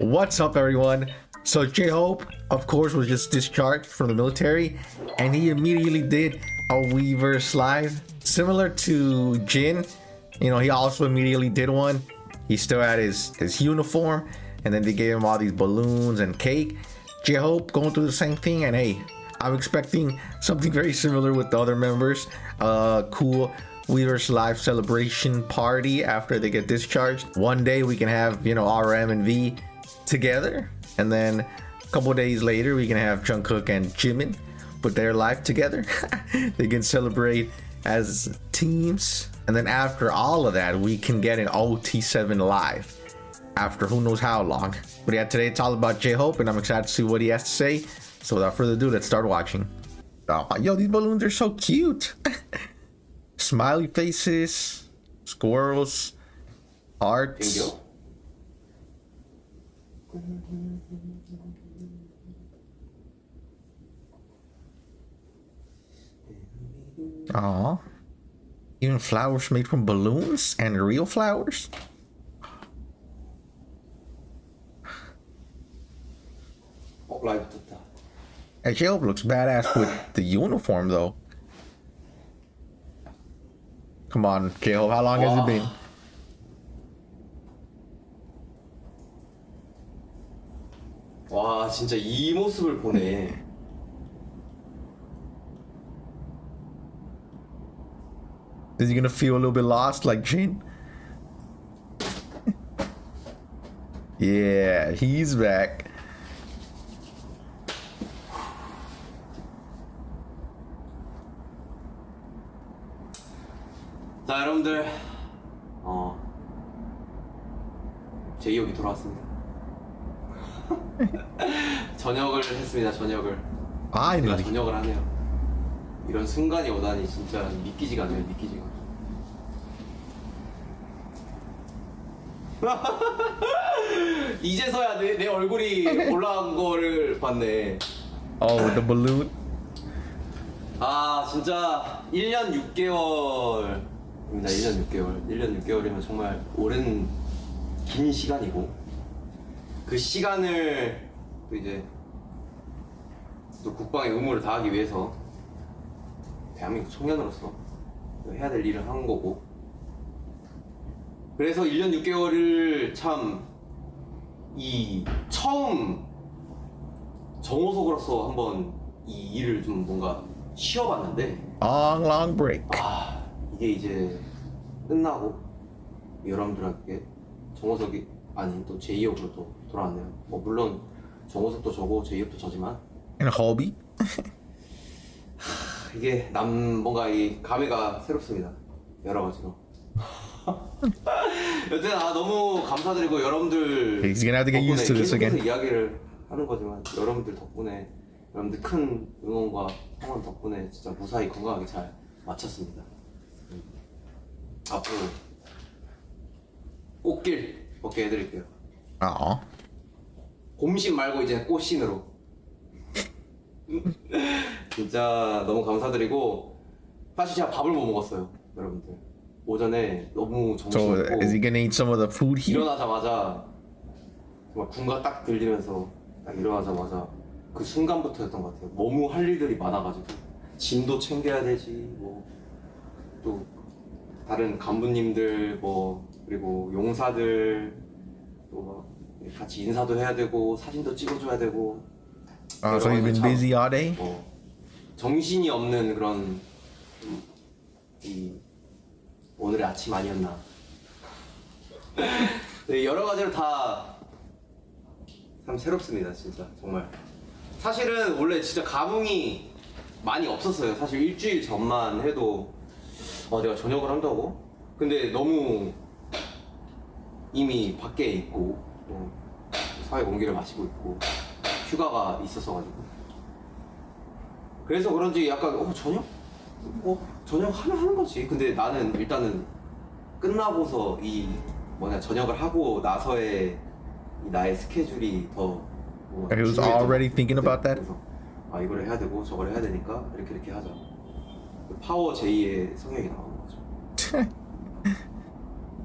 What's up, everyone? So J-Hope, of course, was just discharged from the military, and he immediately did a Weverse live, similar to Jin. You know, he also immediately did one. He still had his his uniform, and then they gave him all these balloons and cake. J-Hope going through the same thing, and hey, I'm expecting something very similar with the other members. Uh, cool Weverse live celebration party after they get discharged. One day we can have, you know, RM and V together, and then a couple days later we can have Jungkook and Jimin put their life together. they can celebrate as teams, and then after all of that, we can get an OT7 live after who knows how long. But yeah, today it's all about J-Hope, and I'm excited to see what he has to say. So without further ado, let's start watching. Oh, yo, these balloons are so cute. Smiley faces, squirrels, hearts. Aw. Even flowers made from balloons and real flowers? Hey, Caleb looks badass with the uniform, though. Come on, Caleb. How long has it been? 와, 진짜 이 모습을 보네. Is he gonna feel a little bit lost like Jin? yeah, he's back. 자, 여러분들. 어. 제이홉이 돌아왔습니다. 저녁을 했습니다, 저녁을. 제가 Finally. 저녁을 하네요. 이런 순간이 오다니 진짜 믿기지가 않네요, 믿기지가. 이제서야 내, 내 얼굴이 올라온 거를 봤네. Oh, the balloon. 아 진짜 1년 6개월입니다 1년 6개월 1년 6개월이면 정말 오랜 긴 시간이고 그 시간을 또 이제 또 국방의 의무를 다하기 위해서 대한민국 청년으로서 해야 될 일을 한 거고 그래서 1년 6개월을 참 이 처음 정호석으로서 한번 이 일을 좀 뭔가 쉬어봤는데 Long, long break. 아 이게 이제 끝나고 여러분들에게 정호석이 아닌 또 제이홉으로 또 돌아왔네요. 뭐 물론 정호석도 저고 제이홉도 저지만 And Hobie. 이게 남 뭔가 이 감회가 새롭습니다. 여러 가지로. 여튼 아 너무 감사드리고 여러분들 He's gonna have to get used to this 계속해서 again. 이야기를 하는 거지만 여러분들 덕분에 여러분들 큰 응원과 응원 덕분에 진짜 무사히 건강하게 잘 마쳤습니다. 음. 앞으로 꽃길 걷게 해드릴게요. Aw. 곰신 말고 이제 꽃신으로. 진짜 너무 감사드리고 사실 제가 밥을 못 먹었어요, 여러분들. 오전에 너무 So, 정신없고 is he gonna eat some of the food here? 일어나자마자 정말 군가 딱 들리면서 딱 일어나자마자 그 순간부터였던 것 같아요. 너무 할 일들이 많아가지고 짐도 챙겨야 되지 뭐 또 다른 간부님들 뭐 그리고 용사들 또막 같이 인사도 해야 되고 사진도 찍어줘야 되고 Uh, so he's been 참, busy all day? 어, 정신이 없는 그런 음, 이 오늘의 아침 아니었나. 네, 여러 가지로 다 참 새롭습니다, 진짜 정말. 사실은 원래 진짜 감흥이 많이 없었어요. 사실 일주일 전만 해도 어, 내가 저녁을 한다고? 근데 너무 이미 밖에 있고 어, 사회 공기를 마시고 있고 휴가가 있었어가지고. 그래서 그런지 약간 어 저녁? 어 저녁 하면 하는 거지. 근데 나는 일단은 끝나고서 이 뭐냐 저녁을 하고 나서의 이 나의 스케줄이 더 뭔가 He was already thinking about that? 그래서 아 이거를 해야 되고 저걸 해야 되니까 이렇게 이렇게 하자. 파워 J의 성향이 나오는 거죠.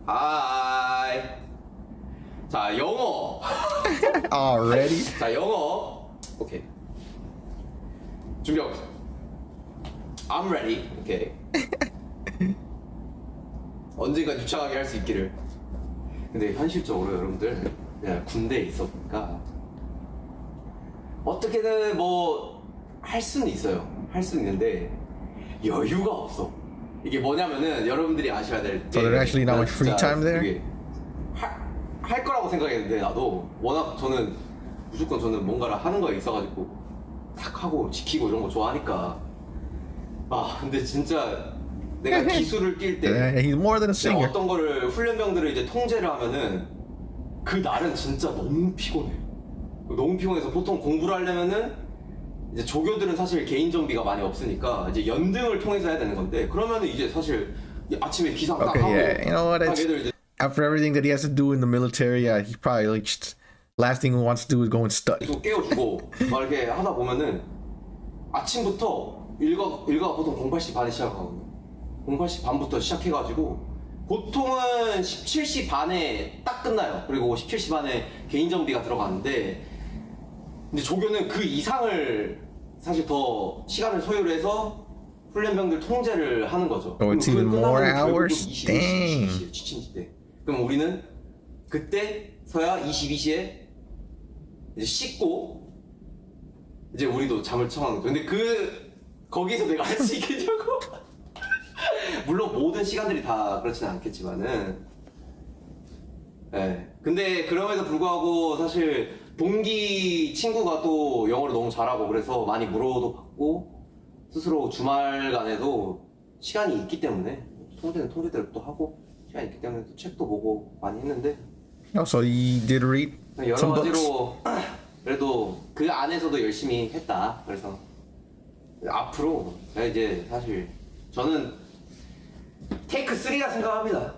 하이 자 영어. Already? 자 영어. 오케이. 준비하고 있어. I'm ready. 오케이. 언젠가 유창하게 할 수 있기를. 근데 현실적으로 여러분들 내가 군대에 있어 보니까 어떻게든 뭐 할 수는 있어요. 할 수는 있는데 여유가 없어. 이게 뭐냐면은 여러분들이 아셔야 될게 So there's actually not much free time there? 할, 할 거라고 생각했는데 나도 워낙 저는 무조건 저는 뭔가를 하는 거에 있어가지고 탁 하고 지키고 이런 거 좋아하니까 아 근데 진짜 내가 기술을 뛸 Yeah, 때 he's more than a 내가 singer. 어떤 거를 훈련병들을 이제 통제를 하면은 그 날은 진짜 너무 피곤해 너무 피곤해서 보통 공부를 하려면은 이제 조교들은 사실 개인 정비가 많이 없으니까 이제 연등을 통해서 해야 되는 건데 그러면은 이제 사실 아침에 기상 딱 Okay, 하고 yeah. You know what? 딱 애들 이제 after everything that he has to do in the military, yeah, he probably like just last thing he wants to do is go and study. 또 깨워주고 막 이렇게 하다 보면은 아침부터 일과 일과 보통 08시 반에 시작하거든요. 08시 반부터 시작해가지고 보통은 17시 반에 딱 끝나요. 그리고 17시 반에 개인 정비가 들어가는데 근데 조교는 그 이상을 사실 더 시간을 소요를 해서 훈련병들 통제를 하는 거죠. Oh, it's even more hours? 22시, Dang. 22시, 지친 시대. 그럼 우리는 그때 서야 22시에 이제 씻고 이제 우리도 잠을 청하는 거죠. 근데 그 거기서 내가 할 수 있겠냐고. 물론 모든 시간들이 다 그렇지는 않겠지만은. 예. 근데 그럼에도 불구하고 사실 동기 친구가 또 영어를 너무 잘하고 그래서 많이 물어도 받고 스스로 주말간에도 시간이 있기 때문에 통제는 통제대로 또 하고 시간이 있기 때문에 또 책도 보고 많이 했는데 Also, he did read 여러 some books. 가지로 그래도 그 안에서도 열심히 했다. 그래서 앞으로 제가 이제 사실 저는 테이크 3라 생각합니다.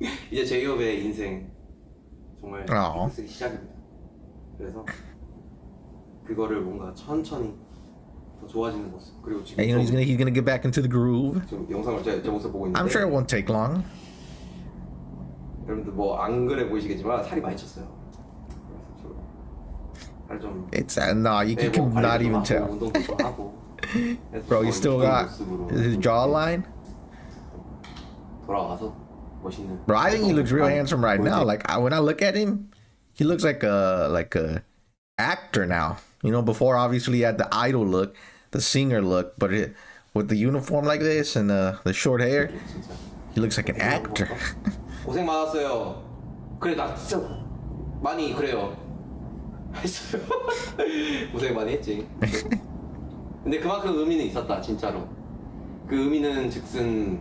이제 제이홉의 인생 정말 어. 테이크 3 시작입니다. 그래서 그거를 뭔가 천천히 더 좋아지는 모습 그리고 지금 And you know, he's 좀, gonna he's gonna get back into the groove. 지금 영상을 제, 제 모습 보고 있는데 I'm sure it won't take long. 여러분들 뭐 안 그래 보이시겠지만 살이 많이 쪘어요. 그래서 살좀 It's uh, nah, you, 네, you can 뭐 not 관리도 even 하고, tell. 운동도 좀 하고 해서 Bro, 뭐 you still 이쁜 got 모습으로 his jawline. 돌아와서 멋있는 Bro, I think he looks real handsome right now. 보여드릴게요. Like I, when I look at him, he looks like a like a actor now. You know, before obviously he had the idol look, The singer look, but it, with the uniform like this and the the short hair, he looks like an actor. 고생 많았어요. 그래 나 진짜 많이 그래요. 했어요. 고생 많이 했지. 근데 그만큼 의미는 있었다 진짜로. 그 의미는 즉슨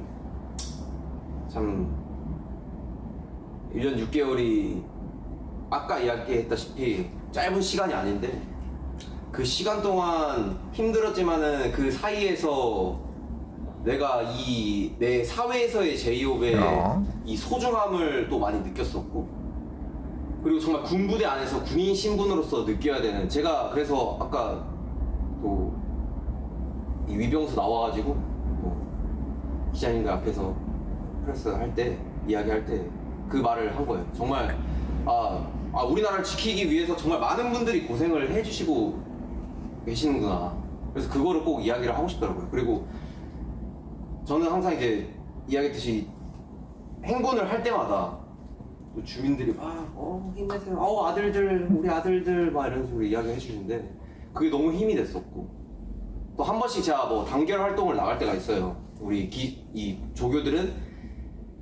참 1년 6개월이 아까 이야기했다시피 짧은 시간이 아닌데 그 시간 동안 힘들었지만은 그 사이에서 내가 이 내 사회에서의 제이홉의 어. 이 소중함을 또 많이 느꼈었고 그리고 정말 군부대 안에서 군인 신분으로서 느껴야 되는 제가 그래서 아까 또 이 위병수 나와가지고 뭐 기자님들 앞에서 프레스 할 때 이야기할 때 그 말을 한 거예요. 정말 아, 아 우리나라를 지키기 위해서 정말 많은 분들이 고생을 해주시고 계시는구나. 그래서 그거를 꼭 이야기를 하고 싶더라고요. 그리고 저는 항상 이제 이야기했듯이 행군을 할 때마다 또 주민들이 막 어, 힘내세요. 어 아들들 우리 아들들 막 이런 식으로 이야기 해주시는데 그게 너무 힘이 됐었고 또 한 번씩 제가 뭐 단결 활동을 나갈 때가 있어요. 우리 기, 이 조교들은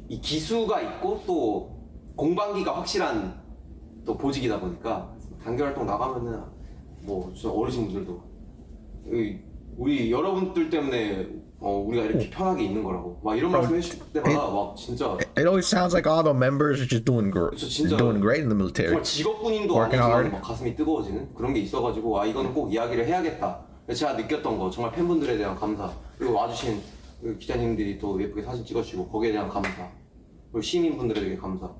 이 기수가 있고 또 공방기가 확실한 또 보직이다 보니까 단결 활동 나가면은 뭐 진짜 어르신분들도 이- 우리 여러분들 때문에 어, 우리가 이렇게 편하게 있는 거라고 막 이런 말씀 해주실 때마다 막 진짜 It always sounds like all the members are just doing great, 그쵸, 진짜. doing great in the military. 정말 직업군인도 Working 아니지만 hard. 막 가슴이 뜨거워지는 그런 게 있어가지고 아 이거는 꼭 이야기를 해야겠다. 제가 느꼈던 거 정말 팬분들에 대한 감사 그리고 와주신 그 기자님들이 또 예쁘게 사진 찍어주시고 거기에 대한 감사 그리고 시민분들에게 감사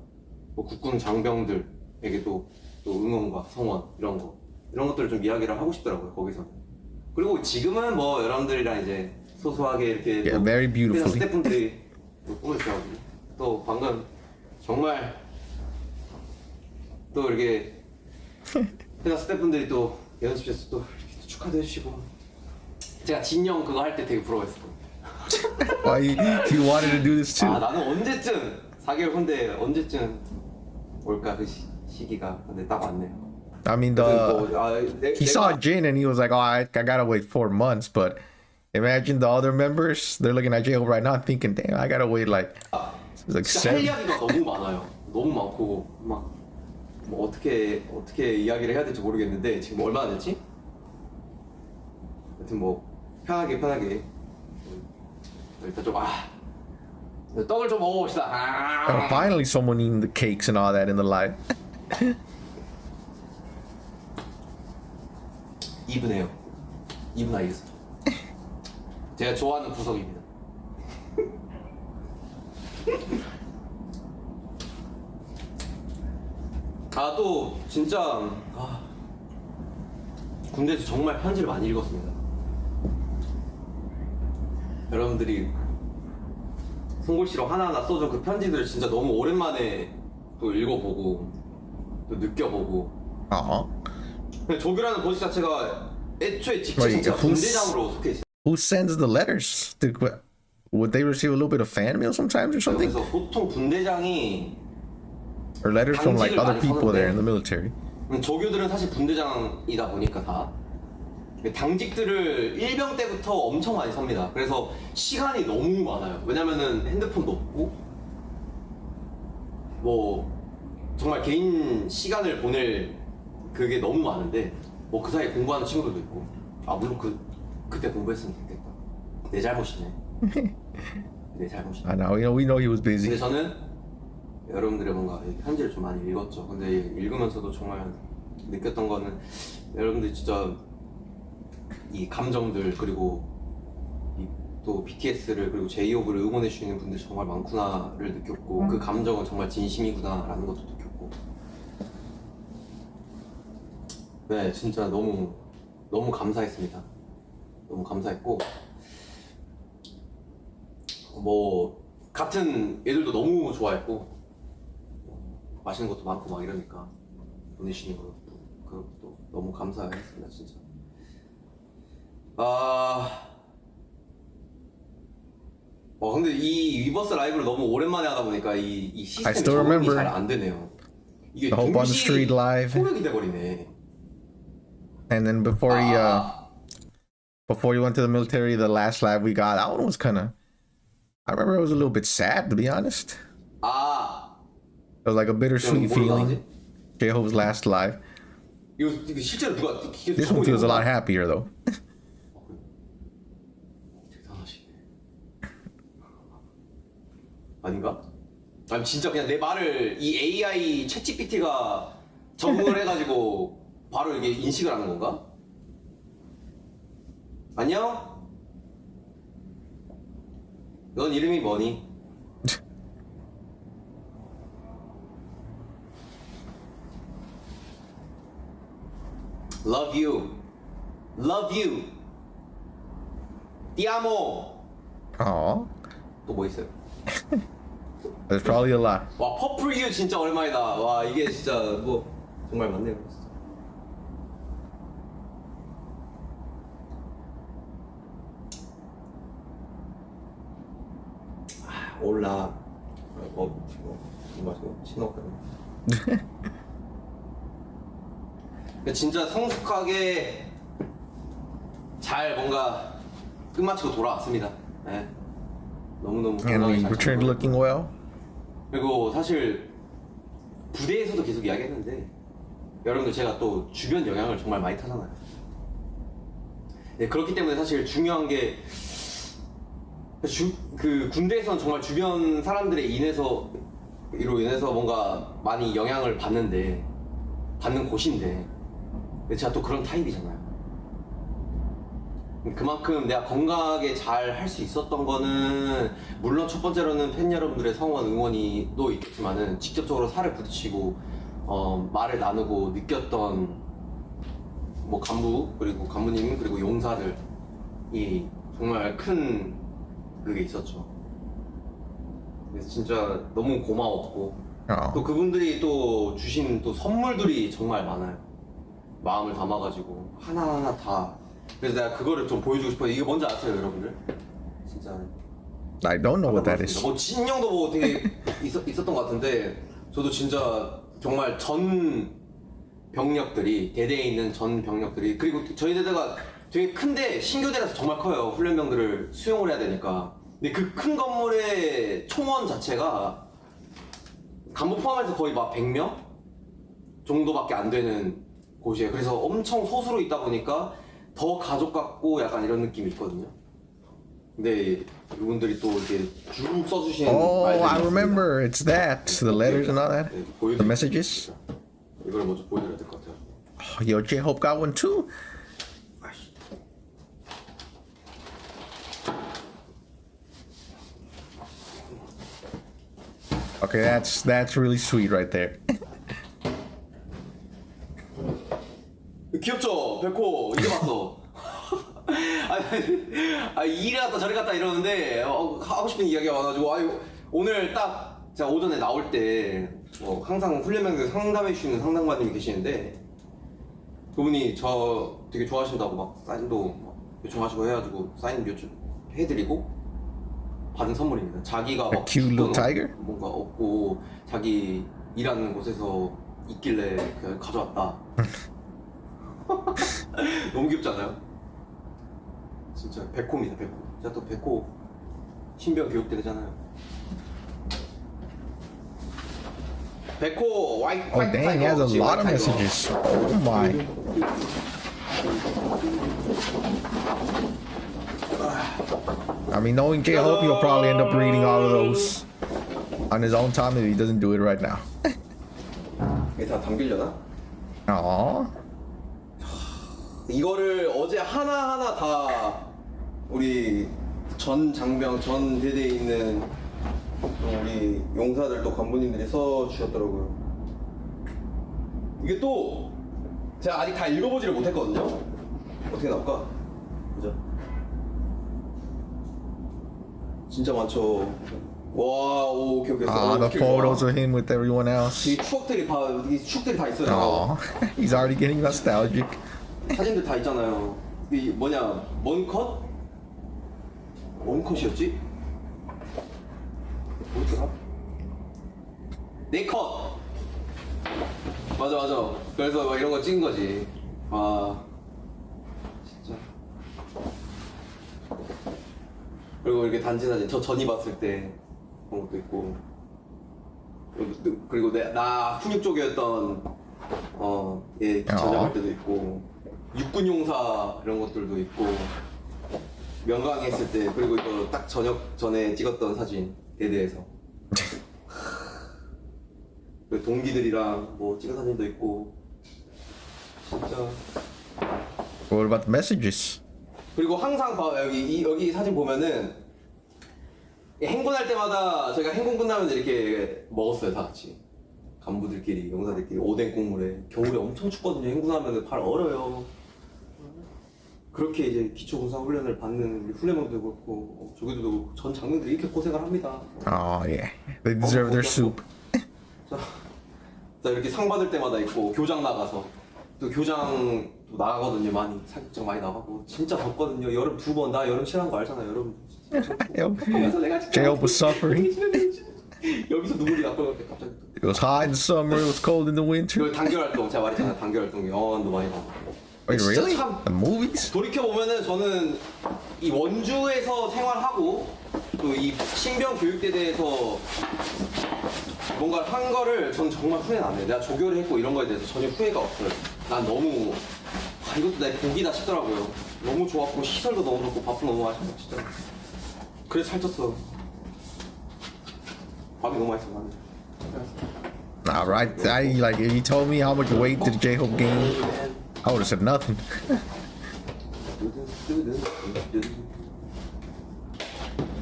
뭐 국군 장병들에게 또, 또 응원과 성원 이런 거 이런 것들을 좀 이야기를 하고 싶더라고요 거기서는 그리고 지금은 뭐 여러분들이랑 이제 소소하게 이렇게 Yeah, very beautifully. 스태프분들이 꾸며주셔가지고 또 방금 정말 또 이렇게 회사 스태프분들이 또 연습실에서 또 이렇게 축하도 해주시고 제가 진영 그거 할 때 되게 부러워했어요. Why you, you wanted to do this too? 아 나는 언제쯤 4개월 후인데 언제쯤 올까 그 시, 시기가 근데 딱 왔네요. I mean, 그 the 뭐, 아, 내, he saw Jin and he was like, "Oh, I, I gotta wait four months." But imagine the other members; they're looking at J-Hope right now, thinking, "Damn, I gotta wait like it's like 진짜 할 seven." 이야기가 너무 많아요. 너무 많고 막 뭐 어떻게 어떻게 이야기를 해야 될지 모르겠는데 지금 얼마나 됐지? 하여튼 뭐 편하게 편하게 일단 좀 아 떡을 좀 먹어봅시다. Oh, 아, finally, someone eating the cakes and all that in the live. 이분해요. 이분 알겠습니다. 제가 좋아하는 구석입니다. 아 또 진짜 아, 군대에서 정말 편지를 많이 읽었습니다. 여러분들이 송골씨로 하나하나 써준 그 편지들을 진짜 너무 오랜만에 또 읽어보고 또 느껴보고 Aw. 근데 조교라는 보직 자체가 애초에 직책 자체가 군대장으로 속해 있어요. Who sends the letters? Did, would they receive a little bit of fan mail sometimes or something, 그래서 보통 군대장이 or letters from like other people there in the military? 조교들은 사실 군대장이다 보니까 다 당직들을 일병 때부터 엄청 많이 섭니다. 그래서 시간이 너무 많아요. 왜냐면은 핸드폰도 없고 뭐 정말 개인 시간을 보낼 그게 너무 많은데 뭐 그 사이에 공부하는 친구들도 있고 아 물론 그 그때 공부했으면 됐겠다. 내 잘못이네. 내 잘못이네. I know, you know, we know he was 근데 busy. 저는 여러분들의 뭔가 이 편지를 좀 많이 읽었죠. 근데 읽으면서도 정말 느꼈던 거는 여러분들 진짜 이 감정들 그리고 이 또 BTS를 그리고 제이홉을 응원해 주시는 분들 정말 많구나를 느꼈고 그 감정은 정말 진심이구나라는 것도 느꼈고 네 진짜 너무 너무 감사했습니다. 너무 감사했고 뭐 같은 애들도 너무 좋아했고 맛있는 것도 많고 막 이러니까 보내주시는 것도 그것도 너무 감사했습니다 진짜 아... 어 근데 이 위버스 라이브를 너무 오랜만에 하다 보니까 이, 이 시스템이 still 적응이 remember. 잘안 되네요 이게 동시. 소력이 돼버리네 And then before he uh before he went to the military, the last live we got, that one was kind of. I remember it was a little bit sad to be honest. 아 It was like a bittersweet 뭘로 feeling. 나가지? J Hope's last live. 이거, 이거 실제로 누가 계속 This one 적응이 feels a lot 되는 거야? happier though. 대단하시네. 아닌가? 아니 진짜 그냥 내 말을 이 AI 챗GPT가 적응을 해가지고 바로 이게 인식을 하는 건가? 안녕? 넌 이름이 뭐니? Love you. Love you. Tiamo. Aw, 또뭐 있어요? there's probably a lot. 와 퍼플 유 진짜 오랜만이다. 와 이게 진짜 뭐 정말 많네요. 진짜. 아, 올라. 어, 뭐, 뭐 마시고 신호까지. 진짜 성숙하게 잘 뭔가 끝마치고 돌아왔습니다. 네. 너무너무 건강히 잘 returned looking well. 그리고 사실 부대에서도 계속 이야기했는데 여러분들 제가 또 주변 영향을 정말 많이 타잖아요. 네, 그렇기 때문에 사실 중요한 게 주, 그 군대에서는 정말 주변 사람들의 인해서 이로 인해서 뭔가 많이 영향을 받는데 받는 곳인데 제가 또 그런 타입이잖아요. 그만큼 내가 건강하게 잘 할 수 있었던 거는 물론 첫 번째로는 팬 여러분들의 성원 응원이 또 있겠지만은 직접적으로 살을 부딪히고 어, 말을 나누고 느꼈던 뭐 간부 그리고 간부님 그리고 용사들이 정말 큰 그게 있었죠. 그래서 진짜 너무 고마웠고 Oh, 또 그분들이 또 주신 또 선물들이 정말 많아요. 마음을 담아가지고 하나하나 다 그래서 내가 그거를 좀 보여주고 싶어요 이게 뭔지 아세요 여러분들? 진짜 I don't know what that is. 뭐 진영도 뭐 되게 있었, 있었던 것 같은데 저도 진짜 정말 전 병력들이 대대에 있는 전 병력들이 그리고 저희 대대가 되게 큰데 신교대라서 정말 커요 훈련병들을 수용을 해야 되니까 근데 그 큰 건물의 총원 자체가 간부 포함해서 거의 막 100명 정도밖에 안 되는 곳이에요 그래서 엄청 소수로 있다 보니까 더 가족 같고 약간 이런 느낌이 있거든요 근데 이분들이 또 이렇게 쭉 써주신 Oh, I remember. It's that. The letters and all that. 네. The messages. 이걸 먼저 보여드려야 될 것 같아요. Oh, yo, J Hope got one too. 아이씨. Okay, that's that's really sweet right there. 귀엽죠? 백호 이제 봤어. 아 이리 갔다 저리 갔다 이러는데 어, 하고 싶은 이야기가 와가지고 아유 오늘 딱 제가 오전에 나올 때 뭐 항상 훈련병들 상담해 주시는 상담관님이 계시는데 그분이 저 되게 좋아하신다고 막 사인도 막 요청하시고 해가지고 사인 요청 해드리고 받은 선물입니다. 자기가 막 tiger? 뭔가 없고 자기 일하는 곳에서 있길래 그냥 가져왔다. 너무 귀엽지 않아요? 진짜 백호입니다 백호 제가 또 백호 신병 교육대대잖아요 백호 와이 Oh, dang, he has a lot of messages. Oh my. I mean, knowing J Hope, he'll probably end up reading all of those on his own time if he doesn't do it right now. 이게 다 담기려나? Aw. 이거를 어제 하나 하나 다 우리 전 장병 전 대대에 있는 또 우리 용사들 또 간부님들이 써 주셨더라고요 이게 또 제가 아직 다 읽어보지를 못했거든요 어떻게 나올까? 보자 진짜 많죠 와 오, 오케이 오케이 Ah, the photos of him with everyone else. 이 추억들이 다, 이 추억들이 다 있어요 Aw. He's already getting nostalgic. 사진들 다 있잖아요. 이 뭐냐 먼컷? 원컷이었지? 뭐였더라? 네 컷. 맞아 맞아. 그래서 막 이런 거 찍은 거지. 아 진짜. 그리고 이렇게 단지 사진 저 전이 봤을 때 그런 것도 있고. 그리고- 그리고 내, 나 훈육 쪽이었던 어예 전역할 때도 있고 육군 용사 이런 것들도 있고 명강했을 때 그리고 이거 딱 저녁 전에 찍었던 사진 대대에서 그 동기들이랑 뭐 찍은 사진도 있고 진짜 What about messages? 그리고 항상 봐 여기 이, 여기 사진 보면은 행군할 때마다 저희가 행군 끝나면 이렇게 먹었어요 다 같이. 간부들끼리 용사들끼리. 오뎅 국물에. 겨울에 엄청 춥거든요. 행군하면 발 얼어요. 그렇게 이제 기초 군사 훈련을 받는 훈련병도 그렇고 그렇고 전 장병들이 이렇게 고생을 합니다. Oh yeah, they deserve their soup. 자, 자, 이렇게 상 받을 때마다 있고 교장 나가서. 또 교장 또 나가거든요 많이 사격장 많이 나가고 진짜 덥거든요 여름 두 번 나 여름 싫어하는 거 알잖아 여름 Yo, 그래서 내가 진짜 J Hope was suffering. 여기서 눈물이 나고 갑자기 It was hot in summer. It was cold in the winter. 그 단결 활동 제가 말했잖아요 단결 활동 영화관도 많이 가고 Wait, 진짜 really? 참 The movies? 돌이켜 보면은 저는 이 원주에서 생활하고 또 이 신병 교육대대에서 뭔가를 한 거를 전 정말 후회는 안 해요. 내가 조교를 했고 이런 거에 대해서 전혀 후회가 없어요. 난 너무 아, 이것도 내 복이다 싶더라고요. 너무 좋았고 시설도 너무 좋고 밥도 너무 맛있고 진짜. 그래서 살쪘어. 밥이 너무 맛있어 나는. Nah, right. I like if you told me how much weight did J Hope gain, I would have said nothing.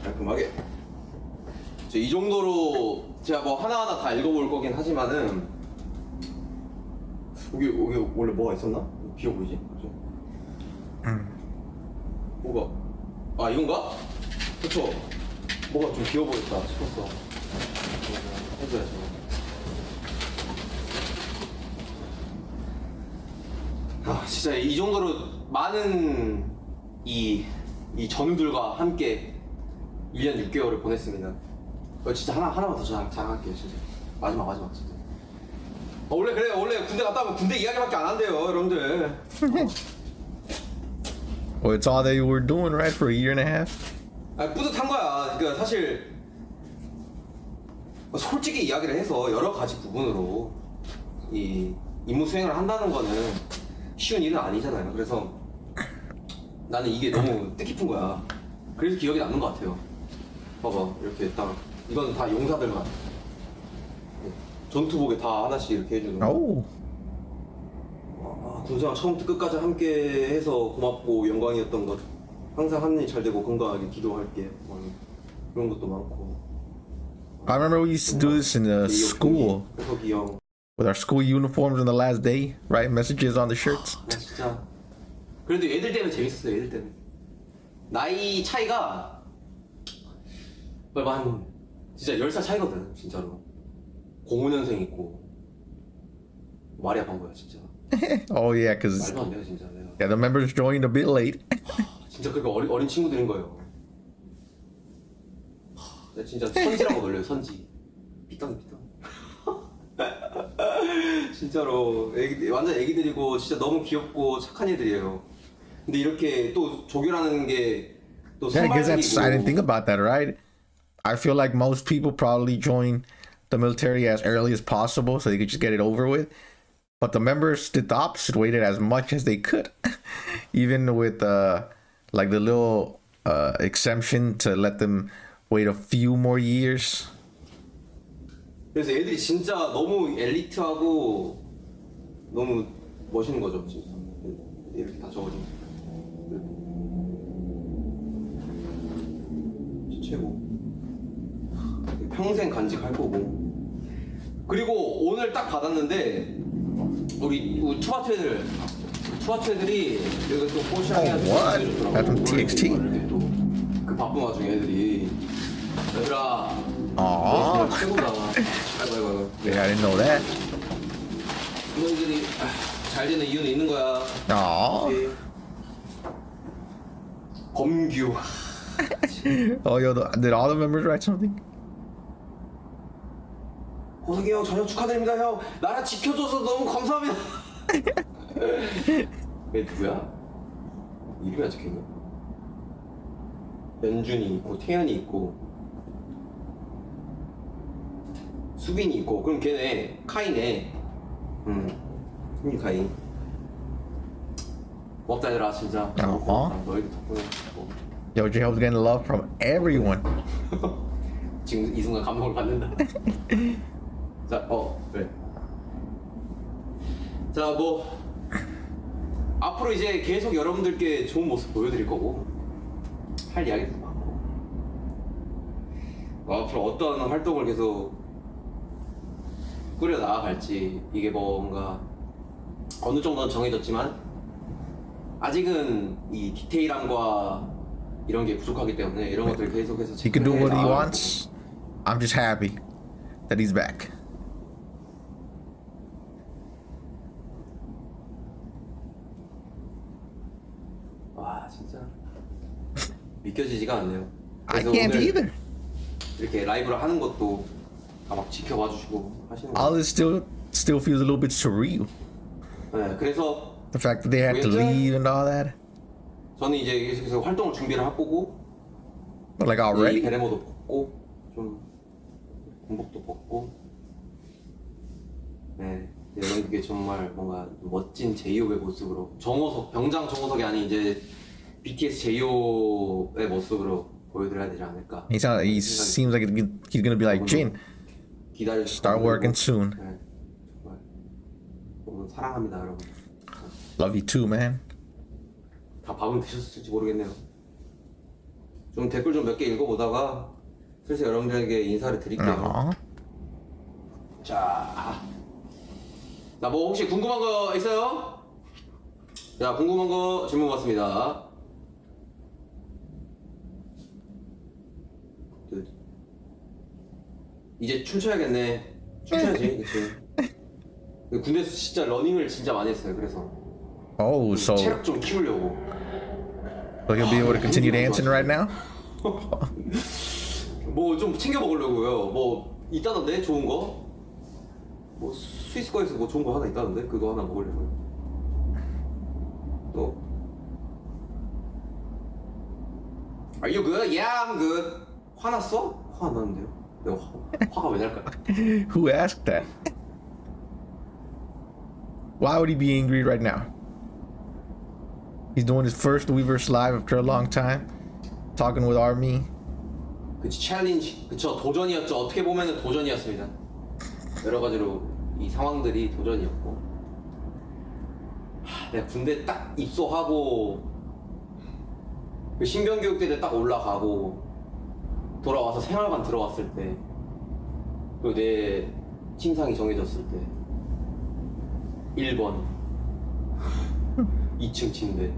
깔끔하게. 이 정도로 제가 뭐 하나하나 다 읽어볼 거긴 하지만은 여기 여기 원래 뭐가 있었나? 비어 보이지? 그죠? 뭐가? 아 이건가? 그쵸? 뭐가 좀 비어 보였다 싶었어. 해줘야죠. 아 진짜 이 정도로 많은 이, 이 전우들과 함께 1년 6개월을 보냈습니다. 어, 진짜 하나 하나만 더 자, 자랑할게요 진짜 마지막 마지막 진짜. 어, 원래 그래 요 원래 군대 갔다 오면 군대 이야기밖에 안 한대요 여러분들. Well, it's all that you were doing, right, for a year and a half. 아 뿌듯한 거야. 그러니까 사실 솔직히 이야기를 해서 여러 가지 부분으로 이 임무 수행을 한다는 거는 쉬운 일은 아니잖아요. 그래서 나는 이게 너무 뜻깊은 거야. 그래서 기억에 남는 것 같아요. 봐봐 이렇게 딱 이건 다 용사들만 전투복에 다 하나씩 이렇게 해주는 거. Oh, 아, 군생활 처음부터 끝까지 함께 해서 고맙고 영광이었던 것. 항상 하는 일잘 되고 건강하게 기도할게 뭐 그런 것도 많고. I remember we used to do this in the school. 해석이 형. With our school uniforms on the last day, write messages on the shirts. 나 진짜. 그래도 얘들 때문에 재밌었어요 얘들 때문에 나이 차이가 얼마 한 진짜 10살 차이거든 진짜로 05년생 있고 말이 아픈 거야 진짜 Oh yeah, because 말도 안 돼요 진짜 내가 yeah, the members joined a bit late. 진짜 그러니까 어린, 어린 친구들인 거예요. 하, 나 진짜 선지라고 놀려요, 선지. 삐땅, 삐땅. 진짜로, 애기, 완전 애기들이고, 진짜 너무 귀엽고 착한 애들이에요. 근데 이렇게 또 조교라는 게, 또 Yeah, because that's I didn't think about that, right? I feel like most people probably join the military as early as possible so they could just get it over with. But the members did the opposite, waited as much as they could, even with uh, like the little uh, exemption to let them wait a few more years. 그래서 애들이 진짜 너무 엘리트하고, 너무 멋있는 거죠, 진짜. 이렇게 다 적어진 최고. 평생 간직할 거고. 그리고 오늘 딱 받았는데 우리, 우리 투바투 애들 투바투 애들이 여기 또 포시하게 Oh? That's from TXT? 그 바쁜 와중에 애들이 얘들아. 너 최고다 아이고 아이고 Yeah, I didn't know that. 너희들이 아, 잘 되는 이유는 있는 거야. 예. 범규 Oh, yo, the, did all the members write something? 고석이 형 저녁 축하드립니다 형 나라 지켜줘서 너무 감사합니다 얘 누구야? 이름이 안 적혀있네 연준이 있고 태연이 있고 수빈이 있고 그럼 걔네 카이네 음 힘이 카이 고맙다 얘들아 진짜. 고맙다. 너희들 덕분에 뭐, Yo, J Hope's getting love from everyone. 지금 이 순간 감동을 받는다. 자, 어, 그래. 자, 뭐 앞으로 이제 계속 여러분들께 좋은 모습 보여드릴 거고 할 이야기도 많고 뭐 앞으로 어떤 활동을 계속 꾸려 나아갈지 이게 뭔가 어느 정도는 정해졌지만 아직은 이 디테일함과 이런 게 부족하기 때문에 이런 것들을 계속해서 He can do what he wants. I'm just happy that he's back. 와 진짜 믿겨지지가 않네요. I 그래서 can't 오늘 either. 이렇게 라이브를 하는 것도 다막 지켜봐 주시고 하시는 거. All this still still feels a little bit surreal. 네, 그래서 The fact that they had to leave and all that. 저는 이제 계속해서 활동을 준비를 할 거고 But like 이 already. 베레모도 벗고 좀 군복도 벗고 네 여러분께 정말 뭔가 멋진 제이홉의 모습으로 정호석 병장 정호석이 아닌 이제 BTS 제이홉의 모습으로 보여드려야 되지 않을까 He sounds. He seems like he's gonna be like Jin. 기다려 Start working soon. 네, 정말 너무 사랑합니다 여러분 Love you too, man. 다 밥은 드셨을지 모르겠네요 좀 댓글 좀 몇 개 읽어보다가 슬슬 여러분들에게 인사를 드릴게요 Aw. 자, 자, 뭐 혹시 궁금한 거 있어요? 자, 궁금한 거 질문 받습니다. 그, 이제 춤춰야겠네. 춤춰야지, 그치? 군대에서 진짜 러닝을 진짜 많이 했어요. 그래서 Oh, so 체력 좀 키우려고. so he'll be able to continue dancing right now. 뭐 좀 챙겨 먹으려고요. 뭐 있다던데 좋은 거? 뭐 스위스 거에서 뭐 좋은 거 하나 있다던데 그거 하나 먹으려고요. 또 Are you good? Yeah, I'm good. 화났어? 화안 났는데요? 내가 화, 화가 왜 날까? Who asked that? Why would he be angry right now? He's doing his first Weverse live after a long time, talking with Army. 그치 챌린지 그쵸 도전이었죠 어떻게 보면은 도전이었습니다 여러 가지로 이 상황들이 도전이었고 하, 내가 군대 딱 입소하고 그 신병 교육대대 딱 올라가고 돌아와서 생활관 들어왔을 때 그리고 내 침상이 정해졌을 때 1번 2층 침대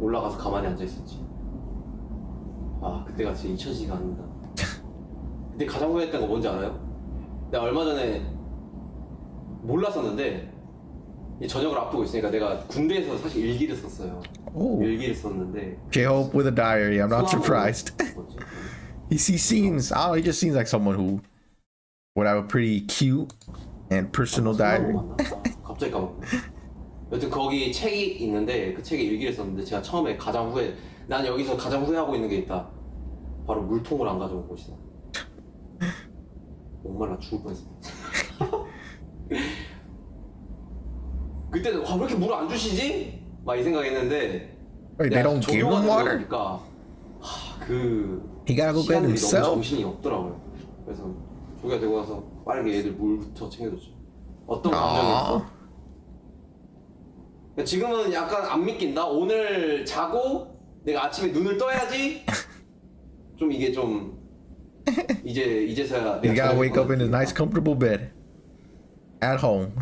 올라가서 가만히 앉아있었지. 아 그때가 진짜 잊혀지지가 않는다. 그때 가장 후회했던 거 뭔지 알아요? 내가 얼마 전에 몰랐었는데 이 저녁을 앞두고 있으니까 내가 군대에서 사실 일기를 썼어요 일기를 썼는데 J-Hope with a diary. I'm not surprised. he, he seems, I don't know, he just seems like someone who would have a pretty cute and personal diary. 아, 갑자기 까먹네 여튼 거기 책이 있는데 그 책에 일기를 썼는데 제가 처음에 가장 후회 난 여기서 가장 후회하고 있는 게 있다 바로 물통을 안 가져온 것이다 목말라 죽을 뻔했어 그때는 와, 왜 이렇게 물안 주시지? 막 이 생각했는데 Wait, they don't give him water? 보니까 하, 그 He gotta go get 시간들이 너무 himself. 정신이 없더라고요 그래서 조교가 되고 나서 빠르게 애들 물부터 챙겨줬죠 어떤 아. 감정이었어? 지금은 약간 안 믿긴다. 오늘 자고 내가 아침에 눈을 떠야지. 좀 이게 좀 이제 이제서야 He gotta wake up in 먹었으니까. nice, comfortable bed at home.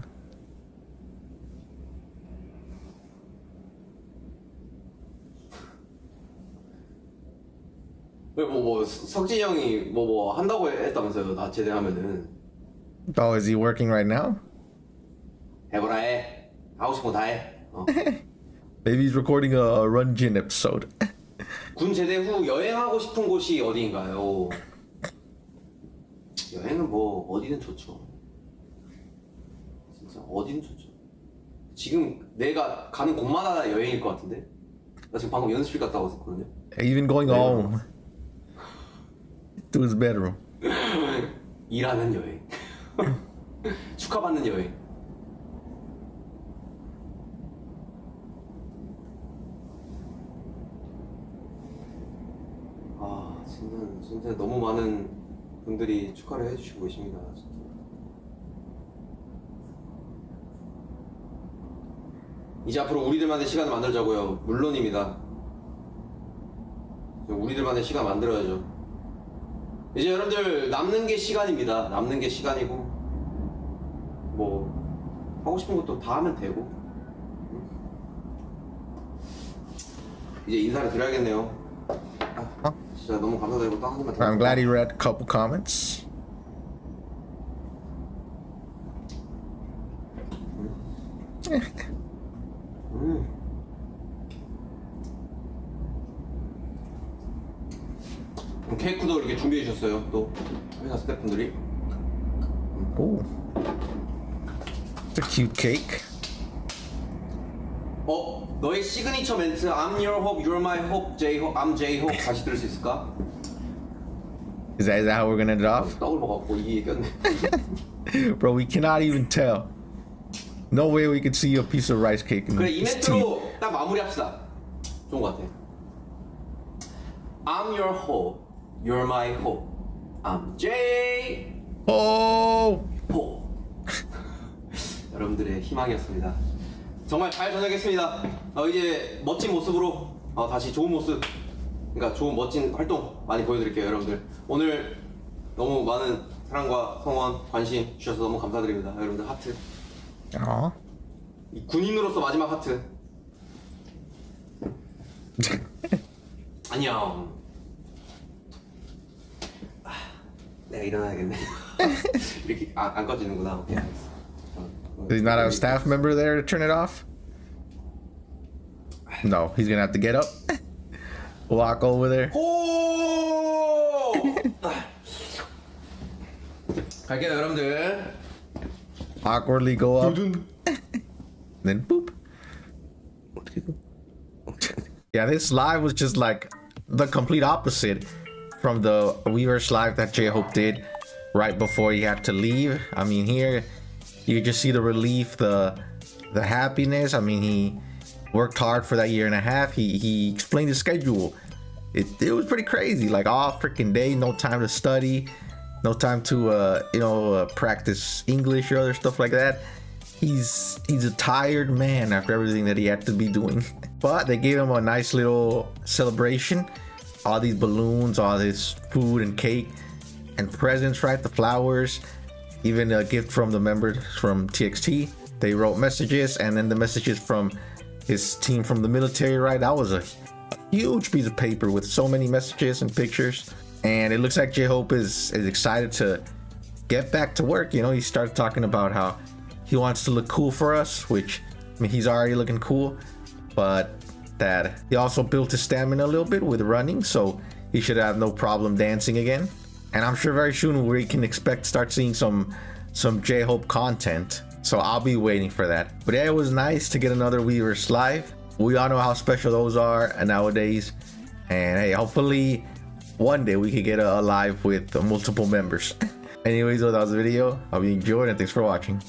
왜뭐 뭐 석진이 형이 뭐 뭐 한다고 했다면서요. 나 제대하면은 Oh, is he working right now? 해보라 해. 하고 싶은 거다 해. 어. Maybe he's recording a Run Jin episode. 군 제대 후 여행하고 싶은 곳이 어디인가요? 여행은 뭐 어디든 좋죠. 진짜 어디든 좋죠. 지금 내가 가는 곳마다 여행일 것 같은데? 나 지금 방금 연습실 갔다 왔었거든요. Even going Yeah. home to his bedroom. 일하는 여행. 축하받는 여행. 아, 진짜, 진짜 너무 많은 분들이 축하를 해주시고 계십니다. 진짜. 이제 앞으로 우리들만의 시간을 만들자고요. 물론입니다. 우리들만의 시간 만들어야죠. 이제 여러분들 남는 게 시간입니다. 남는 게 시간이고 뭐 하고 싶은 것도 다 하면 되고 응? 이제 인사를 드려야겠네요. 아, 진짜 너무 감사드리고 또 한 번만 I'm glad he read a couple comments. 음. 케이크도 이렇게 준비해 주셨어요. 또 회사 스태프분들이. Oh, it's a cute cake. 어 너의 시그니처 멘트 I'm your hope, you're my hope, J hope, I'm J hope 다시 들을 수 있을까? Is that, is that how we're gonna end it off? 떡을 먹었고 이 얘기였네. Bro, we cannot even tell. No way we could see a piece of rice cake in 그래 이. 멘트로 딱 마무리합시다. 좋은 것 같아. I'm your hope, you're my hope, I'm J Oh, hope. 여러분들의 희망이었습니다. 정말 잘 저녁했습니다. 어, 이제 멋진 모습으로 어, 다시 좋은 모습, 그러니까 좋은 멋진 활동 많이 보여드릴게요, 여러분들. 오늘 너무 많은 사랑과 성원, 관심 주셔서 너무 감사드립니다, 여러분들 하트. 이 군인으로서 마지막 하트. 안녕. 내가 일어나야겠네. 이렇게 안, 안 꺼지는구나. 오케이, 알겠어. 어, 어, Is he not a staff member there to turn it off? No, he's gonna have to get up, walk over there. 호! 갈게요 여러분들. awkwardly go up, 두둔. then boop. Yeah, this live was just like the complete opposite from the Weverse live that J Hope did right before he had to leave. I mean, here you just see the relief, the the happiness. I mean, he worked hard for that year and a half. He he explained his schedule. It it was pretty crazy. Like all freaking day, no time to study, no time to uh you know uh, practice English or other stuff like that. He's he's a tired man after everything that he had to be doing. But they gave him a nice little celebration. All these balloons, all this food and cake and presents, right? The flowers, even a gift from the members from TXT. They wrote messages and then the messages from his team from the military, right? That was a huge piece of paper with so many messages and pictures. And it looks like J Hope is, is excited to get back to work. You know, he started talking about how he wants to look cool for us, which I mean, he's already looking cool, but that he also built his stamina a little bit with running, so he should have no problem dancing again. And I'm sure very soon we can expect to start seeing some some J Hope content. So I'll be waiting for that. But yeah, it was nice to get another Weverse live. We all know how special those are nowadays. And hey, hopefully one day we could get a, live with multiple members. Anyways, that was the video. I hope you enjoyed and thanks for watching.